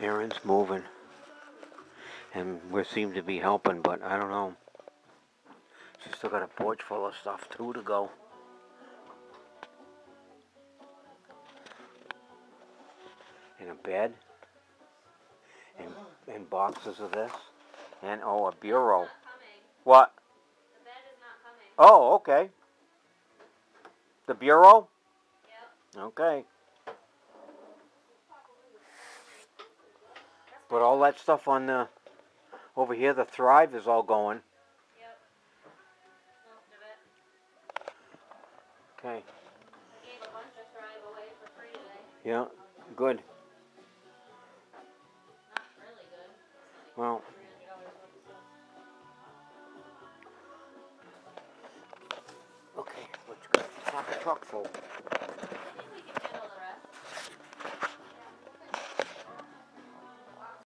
Aaron's moving. And we seem to be helping, but I don't know. She's still got a porch full of stuff too to go. And a bed. And, and boxes of this. And oh, a bureau. What? The bed is not coming. Oh, okay. The bureau? Yep. Okay. But all that stuff on the over here, the Thrive is all going. Yep. Most of it. Okay. Gave a bunch of thrive away for free today. Yeah. Good. Not really good. Well, $300 worth of stuff. okay. Let's go. A truck full.